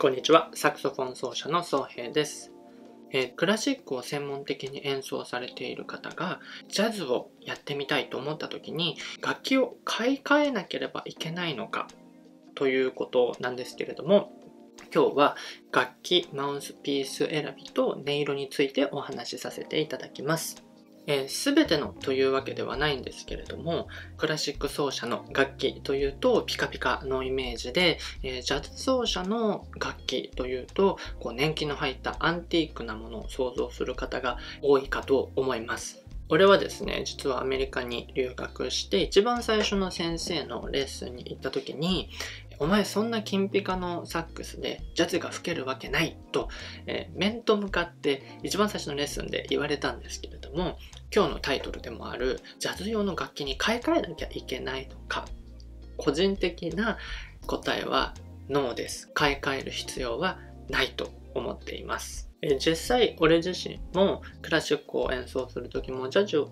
こんにちは。サクソフォン奏者の宗平です、えー、クラシックを専門的に演奏されている方がジャズをやってみたいと思った時に楽器を買い替えなければいけないのかということなんですけれども今日は楽器、マウスピース選びと音色についてお話しさせていただきます。えー、全てのというわけではないんですけれどもクラシック奏者の楽器というとピカピカのイメージで、えー、ジャズ奏者の楽器というとこう年季の入ったアンティークなものを想像する方が多いかと思います。俺はですね、実はアメリカに留学して一番最初の先生のレッスンに行った時に、お前そんな金ピカのサックスでジャズが吹けるわけないと、えー、面と向かって一番最初のレッスンで言われたんですけれども今日のタイトルでもあるジャズ用の楽器に買い替えなきゃいけないのか。個人的な答えはノーです。買い替える必要はないと思っています。え実際俺自身もクラシックを演奏する時もジャズを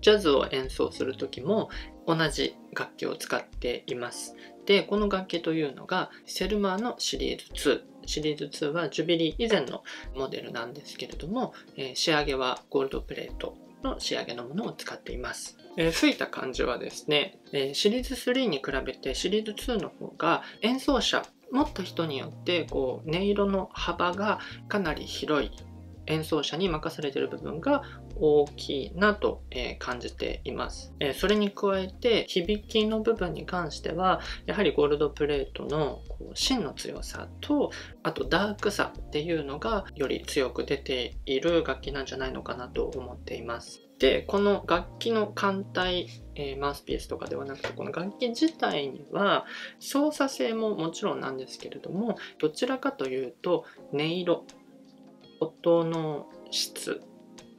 ジャズを演奏する時も同じ楽器を使っています。で、この楽器というのが、セルマーのシリーズ2。シリーズ2はジュビリー以前のモデルなんですけれども、えー、仕上げはゴールドプレートの仕上げのものを使っています。えー、吹いた感じはですね、えー、シリーズ3に比べてシリーズ2の方が演奏者持った人によってこう音色の幅がかなり広い演奏者に任されている部分が大きいなと、え感じています、えそれに加えて響きの部分に関してはやはりゴールドプレートのこう芯の強さとあとダークさっていうのがより強く出ている楽器なんじゃないのかなと思っています。でこの楽器の艦隊、えー、マウスピースとかではなくてこの楽器自体には操作性ももちろんなんですけれどもどちらかというと音色音の質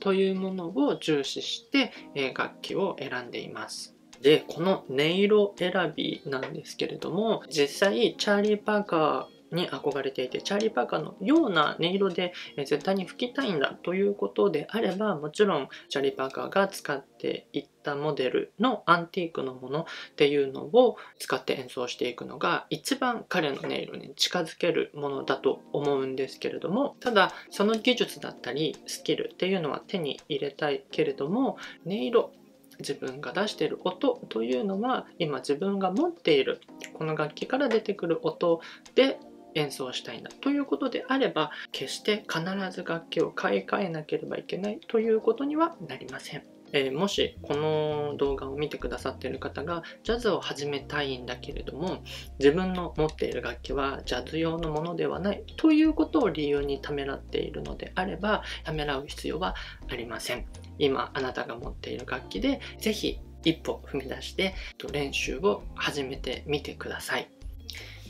というものを重視して、え楽器を選んでいます。で、この音色選びなんですけれども、実際、チャーリー・パーカーに憧れていて、チャーリー・パーカーのような音色で絶対に吹きたいんだということであれば、もちろんチャーリー・パーカーが使っていったモデルのアンティークのものっていうのを使って演奏していくのが一番彼の音色に近づけるものだと思うんですけれども、ただその技術だったりスキルっていうのは手に入れたいけれども、音色自分が出している音というのは今自分が持っているこの楽器から出てくる音で演奏したいんだということであれば決して必ず楽器を買い替えなければいけないということにはなりません。えー、もしこの動画を見てくださっている方がジャズを始めたいんだけれども自分の持っている楽器はジャズ用のものではないということを理由にためらっているのであればためらう必要はありません今あなたが持っている楽器でぜひ一歩踏み出して練習を始めてみてください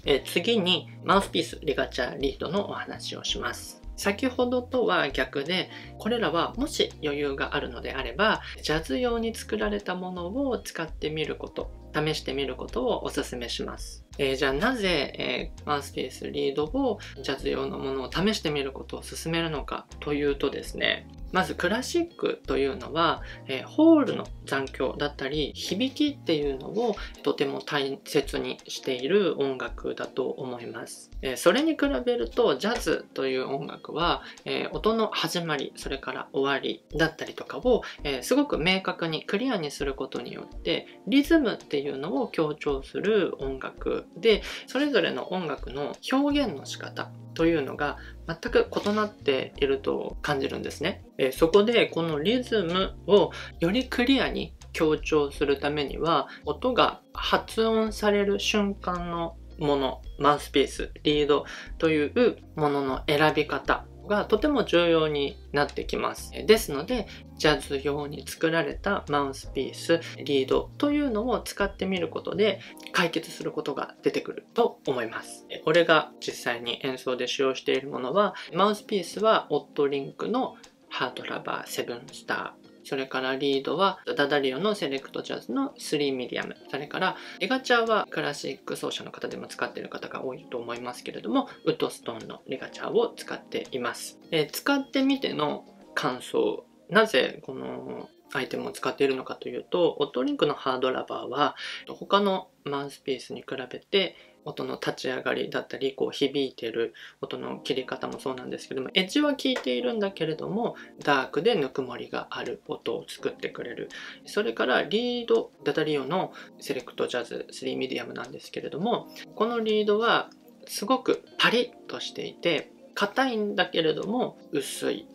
え次にマウスピースリガチャリードのお話をします。先ほどとは逆でこれらはもし余裕があるのであればジャズ用に作られたものを使ってみること試してみることをお勧めします。えー、じゃあなぜ、えー、マウスピースリードをジャズ用のものを試してみることを勧めるのかというとですねまずクラシックというのは、えー、ホールの残響だったり響きっていうのをとても大切にしている音楽だと思います、えー、それに比べるとジャズという音楽は、えー、音の始まりそれから終わりだったりとかを、えすごく明確にクリアにすることによってリズムっていうのを強調する音楽でそれぞれの音楽の表現の仕方というのが全く異なっていると感じるんですね。えそこでこのリズムをよりクリアに強調するためには音が発音される瞬間のものマウスピースリードというものの選び方がとても重要になってきます。ですので、ジャズ用に作られたマウスピース、リードというのを使ってみることで解決することが出てくると思います。俺が実際に演奏で使用しているものは、マウスピースはオットリンクのハードラバー7スターそれからリードはダダリオのセレクトジャズの3ミディアム。それからリガチャーはクラシック奏者の方でも使っている方が多いと思いますけれども、ウッドストーンのリガチャーを使っています。えー、使ってみての感想。なぜこのアイテムを使っているのかというと、オットリンクのハードラバーは他のマウスピースに比べて音の立ち上がりだったりこう響いてる音の切り方もそうなんですけどもエッジは効いているんだけれどもダークでぬくもりがある音を作ってくれる。それからリードダダリオのセレクトジャズ3ミディアムなんですけれどもこのリードはすごくパリッとしていて硬いんだけれども薄い。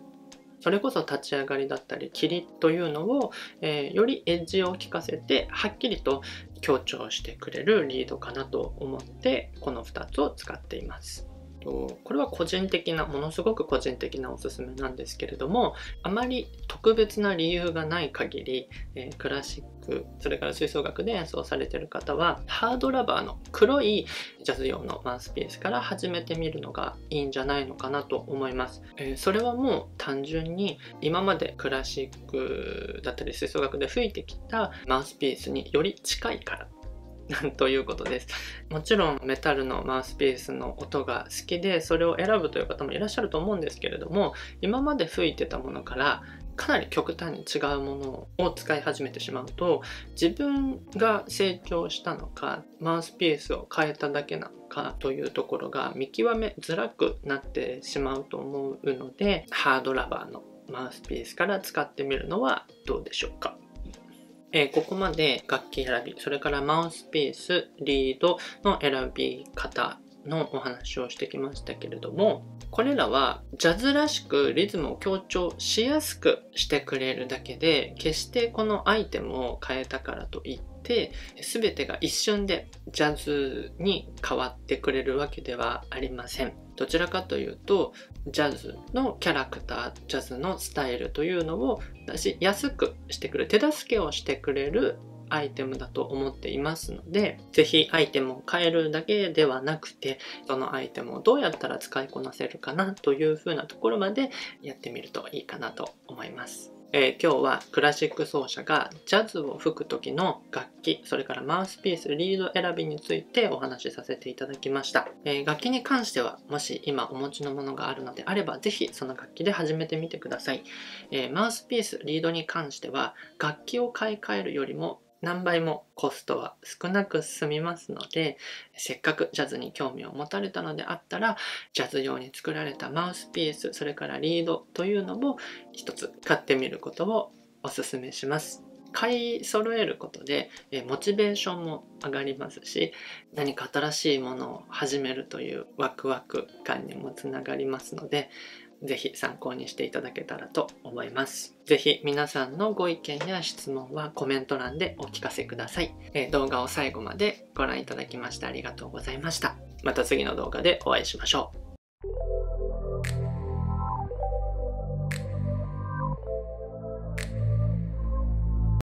それこそ立ち上がりだったり霧というのを、えー、よりエッジを効かせてはっきりと強調してくれるリードかなと思ってこの2つを使っています。とこれは個人的なものすごく個人的なおすすめなんですけれどもあまり特別な理由がない限り、えー、クラシックそれから吹奏楽で演奏されてる方はハードラバーの黒いジャズ用のマウスピースから始めてみるのがいいんじゃないのかなと思います、えー、それはもう単純に今までクラシックだったり吹奏楽で吹いてきたマウスピースにより近いから ということです。もちろんメタルのマウスピースの音が好きでそれを選ぶという方もいらっしゃると思うんですけれども今まで吹いてたものからかなり極端に違うものを使い始めてしまうと自分が成長したのかマウスピースを変えただけなのかというところが見極めづらくなってしまうと思うのでハードラバーのマウスピースから使ってみるのはどうでしょうか？えー、ここまで楽器選び、それからマウスピース、リードの選び方のお話をしてきましたけれども、これらはジャズらしくリズムを強調しやすくしてくれるだけで、決してこのアイテムを変えたからといって、全てが一瞬でジャズに変わってくれるわけではありません。どちらかというと、ジャズのキャラクター、ジャズのスタイルというのをし安くしてくれる、手助けをしてくれるアイテムだと思っていますので、ぜひアイテムを変えるだけではなくて、そのアイテムをどうやったら使いこなせるかなというふうなところまでやってみるといいかなと思います。えー、今日はクラシック奏者がジャズを吹く時の楽器、それからマウスピース、リード選びについてお話しさせていただきました。えー、楽器に関しては、もし今お持ちのものがあるのであれば、是非その楽器で始めてみてください。えー、マウスピース、リードに関しては、楽器を買い替えるよりも何倍もコストは少なく済みますので、せっかくジャズに興味を持たれたのであったら、ジャズ用に作られたマウスピース、それからリードというのも一つ買ってみることをお勧めします。買い揃えることで、えモチベーションも上がりますし何か新しいものを始めるというワクワク感にもつながりますのでぜひ参考にしていただけたらと思います。ぜひ皆さんのご意見や質問はコメント欄でお聞かせください。え動画を最後までご覧いただきましてありがとうございました。また次の動画でお会いしましょう。